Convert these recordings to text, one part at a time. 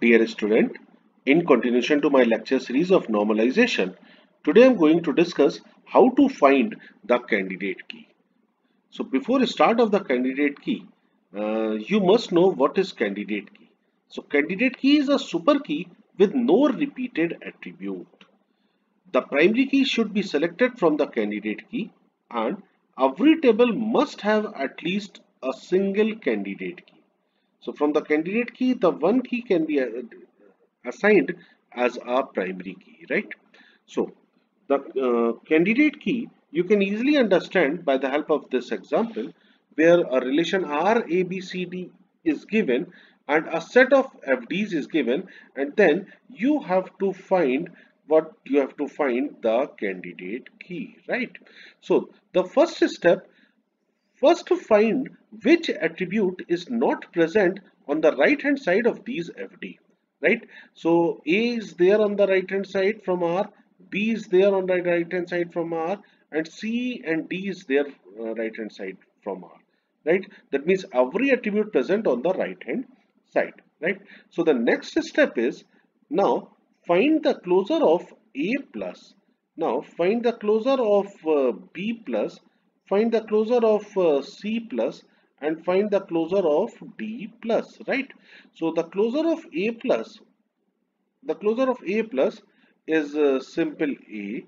Dear student, in continuation to my lecture series of normalization, today I am going to discuss how to find the candidate key. So before start of the candidate key, uh, you must know what is candidate key. So candidate key is a super key with no repeated attribute. The primary key should be selected from the candidate key and every table must have at least a single candidate key. So from the candidate key, the one key can be uh, assigned as a primary key, right? So the uh, candidate key you can easily understand by the help of this example where a relation R, A, B, C, D is given and a set of FDs is given and then you have to find what you have to find the candidate key, right? So the first step First to find which attribute is not present on the right hand side of these FD, right? So A is there on the right hand side from R, B is there on the right hand side from R, and C and D is there uh, right hand side from R, right? That means every attribute present on the right hand side, right? So the next step is now find the closure of A plus. Now find the closure of uh, B plus find the closure of uh, C plus and find the closure of D plus, right? So the closure of A plus, the closure of A plus is uh, simple A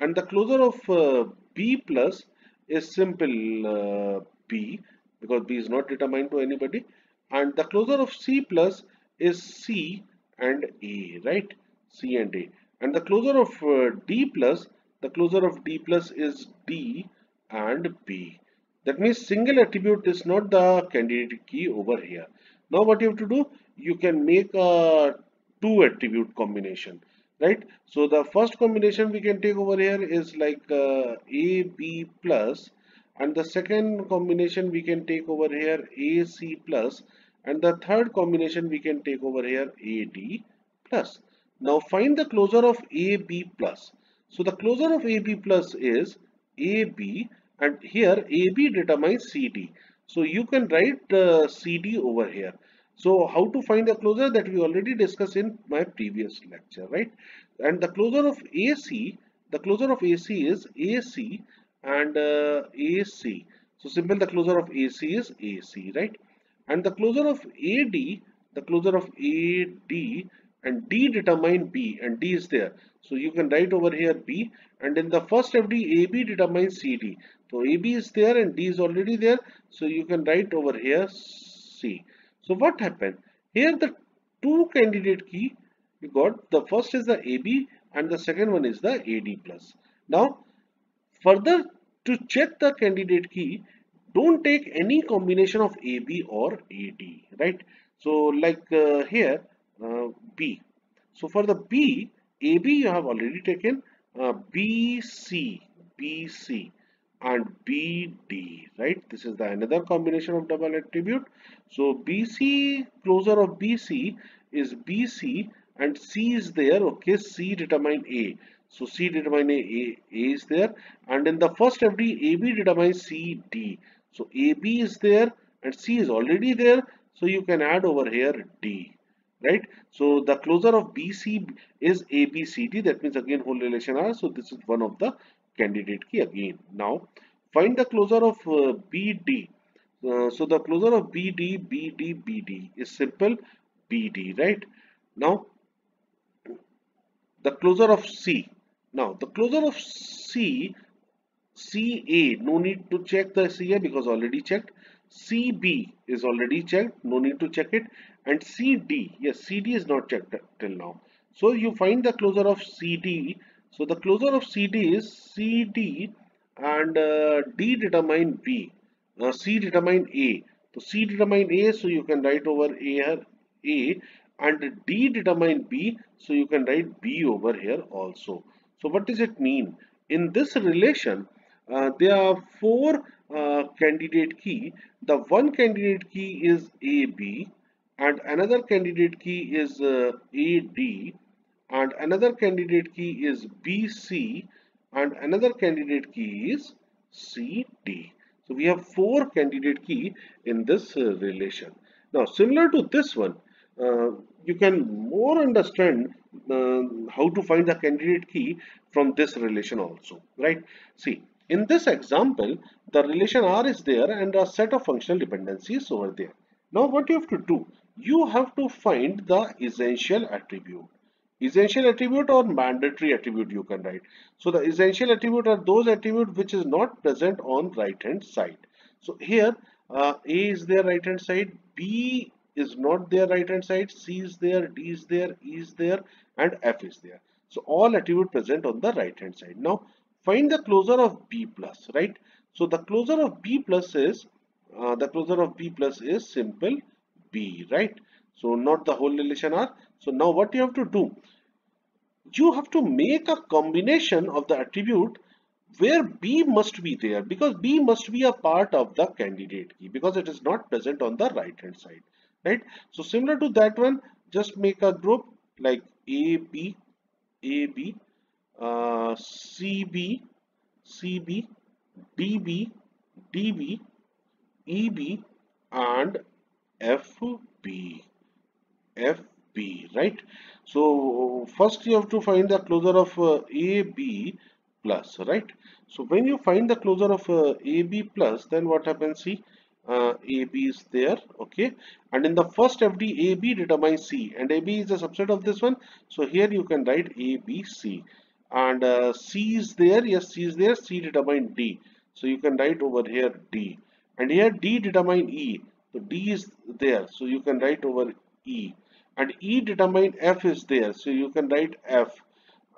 and the closure of uh, B plus is simple uh, B because B is not determined to anybody and the closure of C plus is C and A, right? C and A and the closure of uh, D plus, the closure of D plus is D and B. That means single attribute is not the candidate key over here. Now what you have to do, you can make a two attribute combination, right? So the first combination we can take over here is like uh, A, B plus and the second combination we can take over here A, C plus and the third combination we can take over here A, D plus. Now find the closure of A, B plus. So the closure of A, B plus is AB and here AB determines CD. So you can write uh, CD over here. So how to find the closure that we already discussed in my previous lecture, right? And the closure of AC, the closure of AC is AC and uh, AC. So simple the closure of AC is AC, right? And the closure of AD, the closure of AD and D determine B and D is there. So you can write over here B and in the first FD AB determines CD. So AB is there and D is already there. So you can write over here C. So what happened? Here the two candidate key you got the first is the AB and the second one is the AD plus. Now further to check the candidate key don't take any combination of AB or AD right. So like uh, here uh, B. So for the B AB you have already taken uh, BC BC and BD, right? This is the another combination of double attribute. So BC, closure of BC is BC and C is there, okay? C determine A. So C determine A, A, A is there and in the first FD, AB determines CD. So AB is there and C is already there. So you can add over here D, right? So the closure of BC is ABCD. That means again whole relation R. So this is one of the candidate key again. Now find the closure of uh, BD. Uh, so the closure of BD, BD, BD is simple BD, right? Now the closure of C. Now the closure of C, CA, no need to check the CA because already checked. CB is already checked, no need to check it. And CD, yes, CD is not checked till now. So you find the closure of CD so the closure of CD is CD and uh, D determine B. Uh, C determine A. So C determine A, so you can write over A here A and D determine B, so you can write B over here also. So what does it mean? In this relation, uh, there are four uh, candidate key. The one candidate key is AB and another candidate key is uh, AD and another candidate key is BC and another candidate key is CD. So we have four candidate key in this uh, relation. Now similar to this one, uh, you can more understand uh, how to find the candidate key from this relation also, right? See, in this example, the relation R is there and a set of functional dependencies over there. Now what you have to do, you have to find the essential attribute. Essential attribute or mandatory attribute you can write. So the essential attribute are those attribute which is not present on right hand side. So here uh, A is there right hand side, B is not there right hand side, C is there, D is there, E is there and F is there. So all attribute present on the right hand side. Now find the closure of B plus, right? So the closure of B plus is, uh, the closure of B plus is simple B, right? So not the whole relation R. So now what you have to do, you have to make a combination of the attribute where B must be there because B must be a part of the candidate key because it is not present on the right hand side, right? So similar to that one, just make a group like A, B, A, B, uh, and FB, FB, right? So first you have to find the closure of uh, AB plus, right? So when you find the closure of uh, AB plus, then what happens? See, uh, AB is there, okay? And in the first FD, AB determines C, and AB is a subset of this one. So here you can write ABC and uh, C is there yes C is there C determine D so you can write over here D and here D determine E so D is there. So you can write over E. And E determine F is there. So you can write F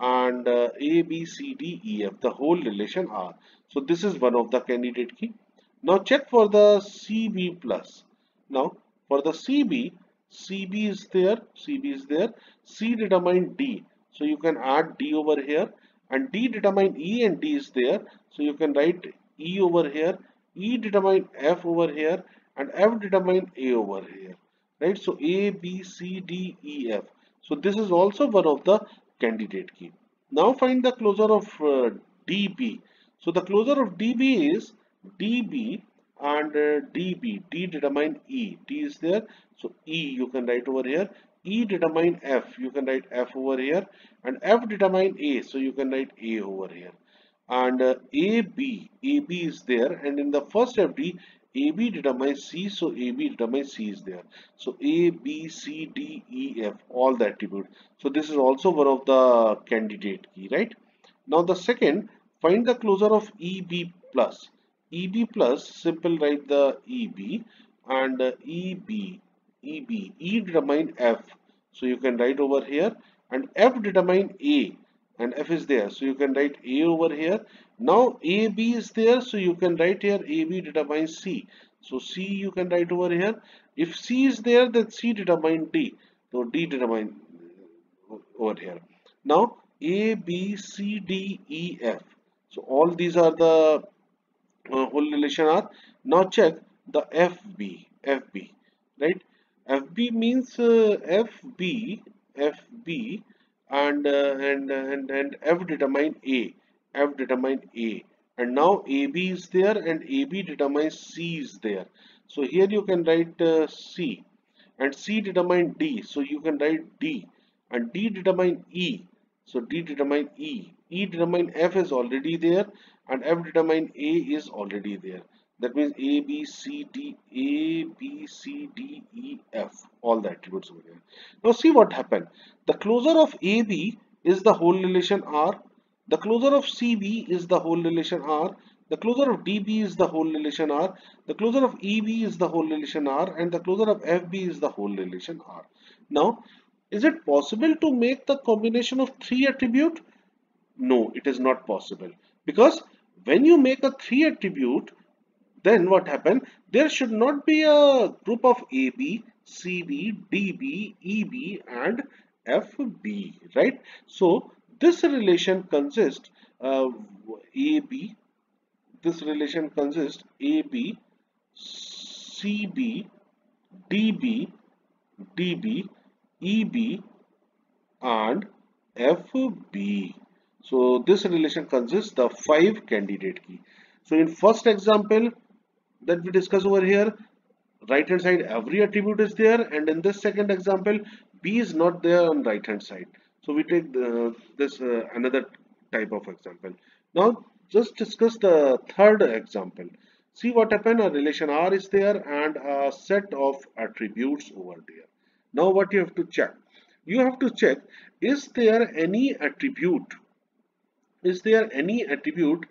and uh, A B C D E F the whole relation R. So this is one of the candidate key. Now check for the CB plus. Now for the CB CB is there. CB is there. C determine D. So you can add D over here. And D determine E and D is there. So you can write E over here, E determine F over here and F determine A over here. Right. So A, B, C, D, E, F. So this is also one of the candidate key. Now find the closure of uh, DB. So the closure of DB is DB and uh, DB. D determine E. D is there. So E you can write over here. E determine F, you can write F over here and F determine A, so you can write A over here. And uh, AB, AB is there and in the first FD, AB determines C, so AB determines C is there. So A, B, C, D, E, F, all the attribute. So this is also one of the candidate key, right? Now the second, find the closure of EB plus. EB plus, simple write the EB and EB, EB, E determine F. So you can write over here and F determine A and F is there. So you can write A over here. Now AB is there. So you can write here AB determines C. So C you can write over here. If C is there then C determine D. So D determine over here. Now A, B, C, D, E, F. So all these R the uh, whole relation are. Now check the FB, FB, right? FB means uh, FB, FB and, uh, and, and, and F determine A, F determine A and now AB is there and AB determines C is there. So here you can write uh, C and C determine D. So you can write D and D determine E. So D determine E. E determine F is already there and F determine A is already there that means a b c d a b c d e f. All the attributes over here. Now see what happened. The closure of ab is the whole relation r. The closure of cb is the whole relation r. The closure of db is the whole relation r. The closure of eb is the whole relation r. And the closure of fb is the whole relation r. Now is it possible to make the combination of three attribute? No it is not possible. Because when you make a three attribute then what happened? There should not be a group of AB, CB, DB, EB and FB, right? So this relation consists uh, of AB, this relation consists AB, CB, DB, DB, EB and FB. So this relation consists the five candidate key. So in first example, that we discuss over here right hand side every attribute is there and in this second example b is not there on right hand side. So we take the, this uh, another type of example. Now just discuss the third example. See what happened a relation r is there and a set of attributes over there. Now what you have to check? You have to check is there any attribute is there any attribute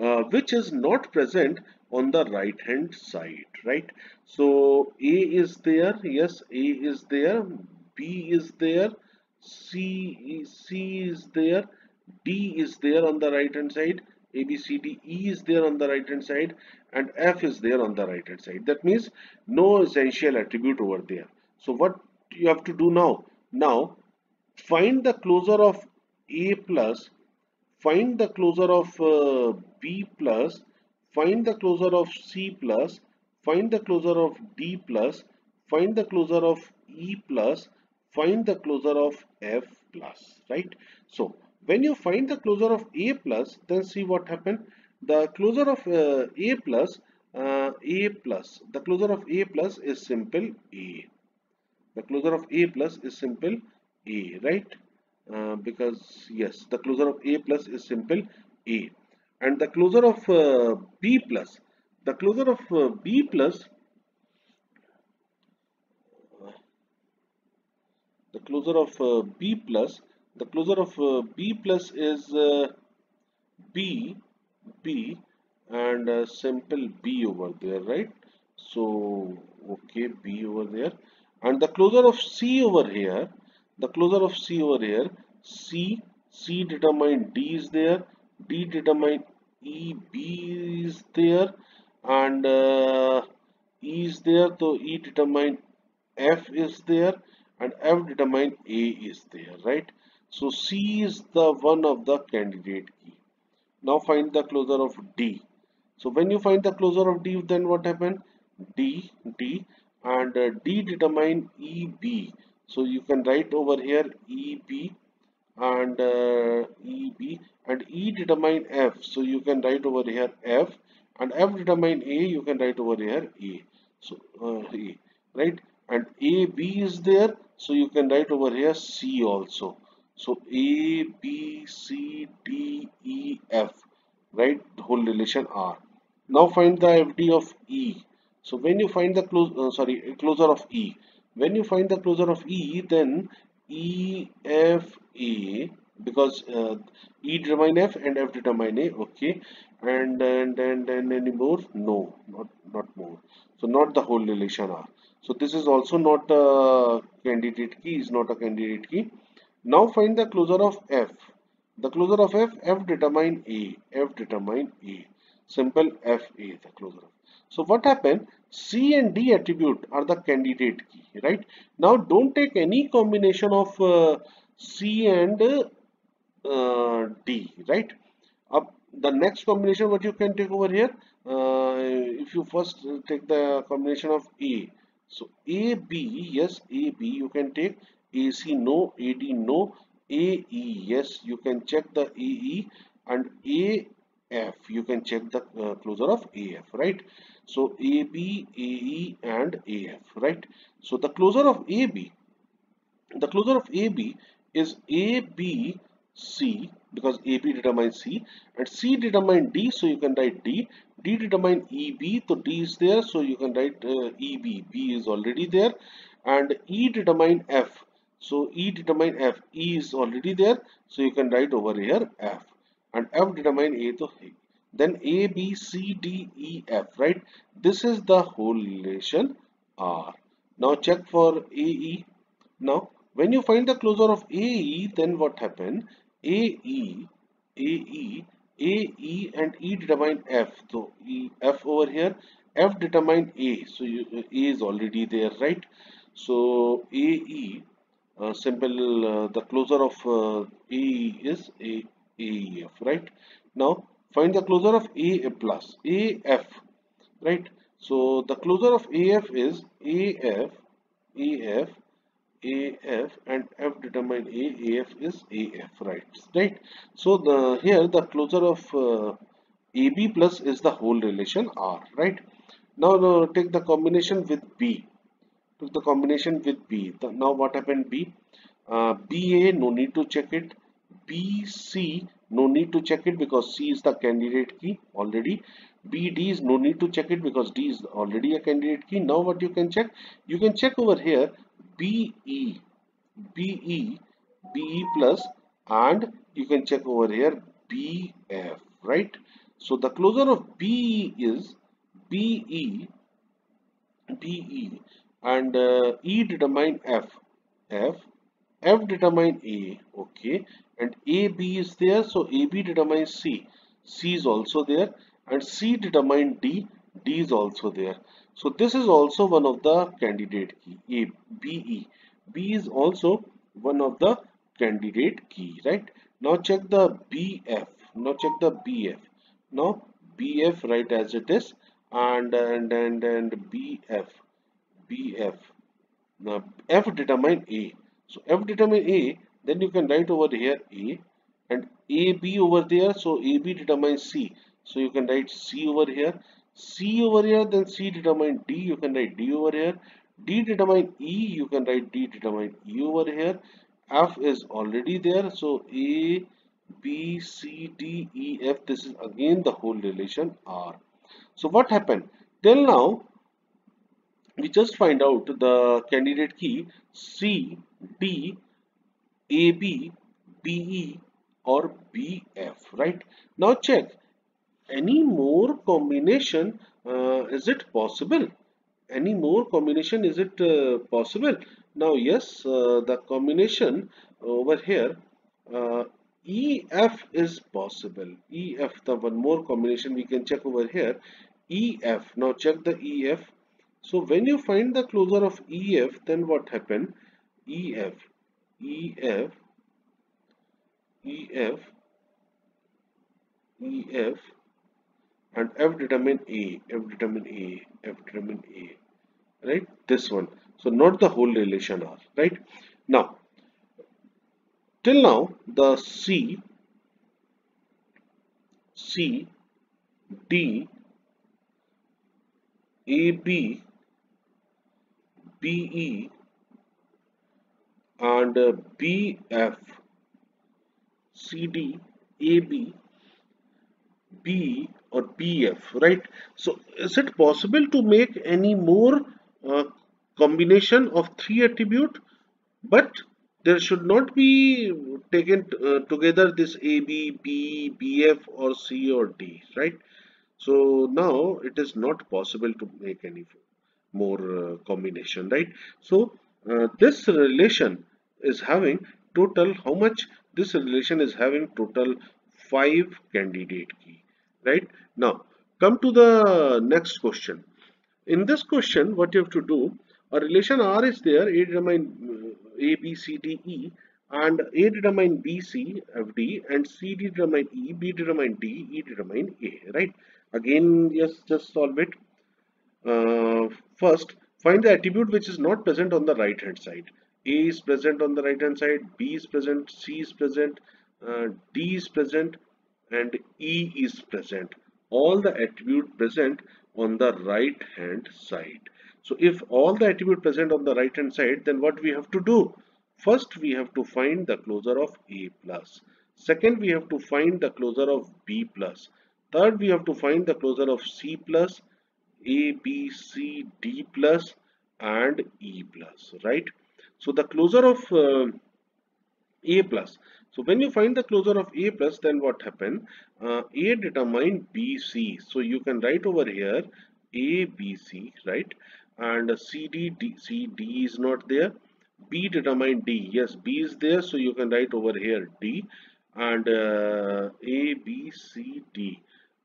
uh, which is not present on the right hand side right? So a is there yes a is there b is there c c is there d is there on the right hand side a b c d e is there on the right hand side and f is there on the right hand side. That means no essential attribute over there. So what you have to do now? Now find the closure of a plus find the closure of uh, b plus find the closure of C plus, find the closure of D plus, find the closure of E plus, find the closure of F plus, right? So when you find the closure of A plus, then see what happened. The closure of uh, A plus, uh, A plus, the closure of A plus is simple A. The closure of A plus is simple A, right? Uh, because yes, the closure of A plus is simple A and the closure of uh, B plus the closure of uh, B plus the closure of uh, B plus the closure of uh, B plus is uh, B B and uh, simple B over there right? So okay B over there. And the closure of C over here the closure of C over here C C determine D is there D determine E B is there and uh, E is there so E determine F is there and F determine A is there right? So C is the one of the candidate key. Now find the closure of D. So when you find the closure of D then what happened D D and uh, D determine EB so you can write over here EB and uh, EB and E determine F. So you can write over here F and F determine A you can write over here A so uh, A right? And AB is there so you can write over here C also. So A B C D E F right? The whole relation R. Now find the FD of E. So when you find the close uh, sorry closure of E. When you find the closure of E then E F A because uh, E determine F and F determine A okay? And and and, and any more? No not not more. So not the whole relation R. So this is also not a candidate key is not a candidate key. Now find the closure of F. The closure of F F determine A F determine A. Simple F A the closure so what happened? C and D attribute are the candidate key right? Now don't take any combination of uh, C and uh, D right? Up the next combination what you can take over here uh, if you first take the combination of A. So AB yes AB you can take. AC no. AD no. AE yes you can check the AE and AF you can check the uh, closure of AF right so AB AE and AF right? So the closure of AB the closure of AB is AB C because AB determines C and C determine D so you can write D. D determine EB so D is there so you can write uh, EB B. Is already there and E determine F. So E determine F E is already there so you can write over here F and F determine A so then A B C D E F right this is the whole relation R now check for AE now when you find the closure of AE then what happened AE, AE, AE and E determine F. So E, F over here, F determine A. So you, A is already there, right? So AE, uh, simple, uh, the closure of uh, AE is A, AEF, right? Now find the closure of A plus, EF, right? So the closure of EF is AF, AF AF and F determine A, AF is AF, right? Right. So the here the closure of uh, AB plus is the whole relation R, right? now, now take the combination with b took the combination with b the, now what happened b uh, ba no need to check it bc no need to check it because c is the candidate key already. Bd is no need to check it because d is already a candidate key. Now what you can check? You can check over here be be be plus and you can check over here bf right? So the closure of be is be be and uh, e determine f f f determine a okay and ab is there so ab determines c. C is also there and c determines d d is also there. So this is also one of the candidate key a b e. B is also one of the candidate key right? Now check the bf now check the bf now bf right as it is and and and and bf bf now f determine a. So f determine a then you can write over here a and ab over there so ab determines c. So you can write c over here c over here then c determine d. You can write d over here. D determine e you can write d determine e over here. F is already there so a b c d e f this is again the whole relation r. So what happened? Till now we just find out the candidate key c d a b b e or b f right? Now check. Any more combination uh, is it possible? Any more combination is it uh, possible? Now yes uh, the combination over here uh, EF is possible. EF the one more combination we can check over here. EF now check the EF so when you find the closure of EF then what happened? EF EF EF EF and F determine A F determine A F determine A right? This one. So not the whole relation R right? Now till now the C C D A B B E and uh, B F C D A B B or BF right so is it possible to make any more uh, combination of three attribute but there should not be taken uh, together this A, B, B, BF or C or D, right? So now it is not possible to make any more uh, combination, right? So uh, this relation is having total, how much this relation is having total 5 candidate key, right? Now come to the next question. In this question, what you have to do, a relation R is there, A determine uh, A, B, C, D, E and A determine B, C, F, D and C determine E, B determine D, E determine A, right? Again, yes, just solve it. Uh, first, find the attribute which is not present on the right hand side. A is present on the right hand side, B is present, C is present, uh, D is present and E is present. All the attribute present on the right hand side. So if all the attribute present on the right hand side, then what we have to do? First, we have to find the closure of A plus. Second, we have to find the closure of B plus. Third, we have to find the closure of C plus, A, B, C, D plus and E plus, right? So the closure of uh, A plus. So when you find the closure of A plus, then what happened? Uh, A determine BC. So you can write over here A, B, C, right? and C D D C D is not there B determine D yes B is there so you can write over here D and uh, A B C D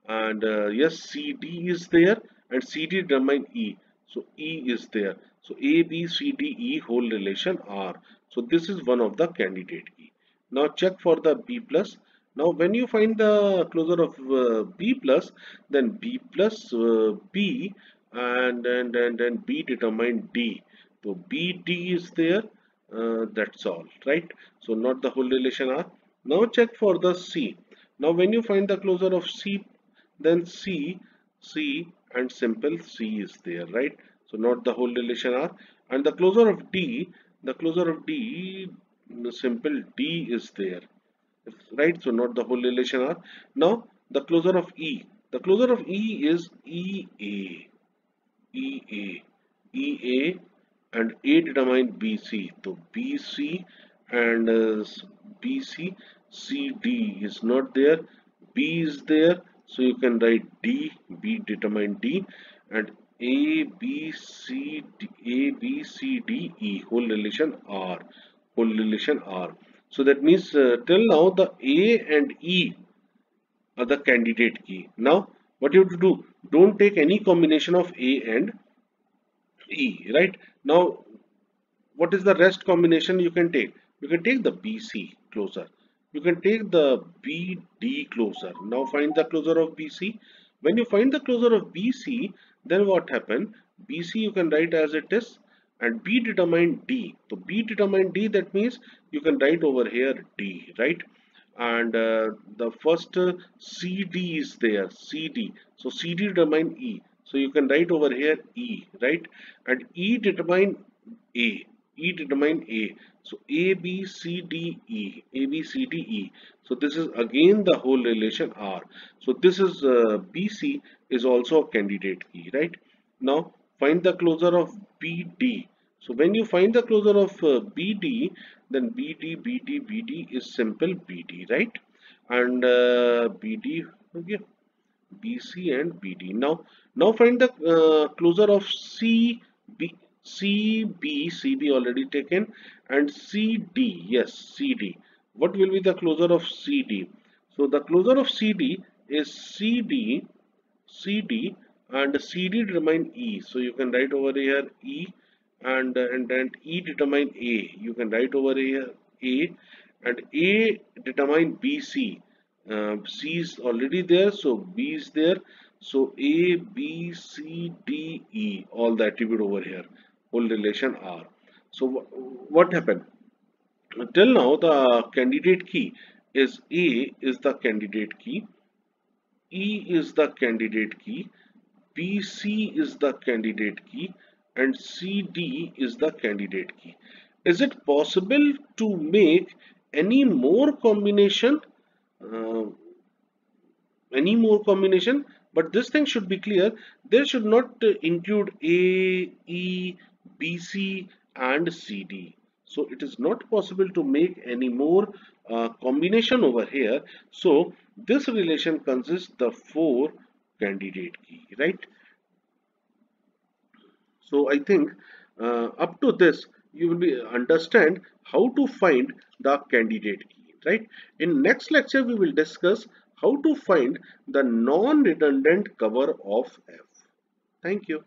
and uh, yes C D is there and C D determine E so E is there so A B C D E whole relation R so this is one of the candidate key now check for the B plus. Now when you find the closure of uh, B plus then B plus uh, B and and and, and b determine d. So bd is there. Uh, that's all right? So not the whole relation r now check for the c. Now when you find the closure of c then c C and simple C is there, right? So not the whole relation R. And the closure of D, the closure of D, simple D is there, right? So not the whole relation R. Now the closure of E, the closure of E is EA, EA, EA and A determine BC. So BC and uh, BC, CD is not there, B is there. So you can write D, B determine D. And A, B, C, D, A, B, C, D, E whole relation R, whole relation R. So that means uh, till now the A and E are the candidate key. Now what you have to do, don't take any combination of A and E, right? Now what is the rest combination you can take? You can take the BC closure you can take the BD closure Now find the closure of BC. When you find the closure of BC, then what happened? BC you can write as it is and B determine D. So B determine D that means you can write over here D, right? And uh, the first uh, CD is there, CD. So CD determine E. So you can write over here E, right? And E determine A. E determine A. So A, B, C, D, E, A, B, C, D, E. So this is again the whole relation R. So this is uh, BC is also a candidate key, right? Now find the closure of BD. So when you find the closure of uh, BD, then BD, BD, BD is simple BD, right? And uh, BD, okay, BC and BD. Now, now find the uh, closure of CB, CB, CB already taken and CD, yes, CD. What will be the closure of CD? So the closure of CD is CD, CD and CD determine E. So you can write over here E and, and then E determine A. You can write over here A and A determine BC. Uh, C is already there, so B is there. So A, B, C, D, E, all the attribute over here whole relation R. So what happened? Till now the candidate key is A is the candidate key, E is the candidate key, BC is the candidate key and CD is the candidate key. Is it possible to make any more combination? Uh, any more combination? But this thing should be clear. There should not uh, include A, E, BC and CD. So it is not possible to make any more uh, combination over here. So this relation consists the four candidate key, right? So I think uh, up to this you will be understand how to find the candidate key, right? In next lecture we will discuss how to find the non-redundant cover of F. Thank you.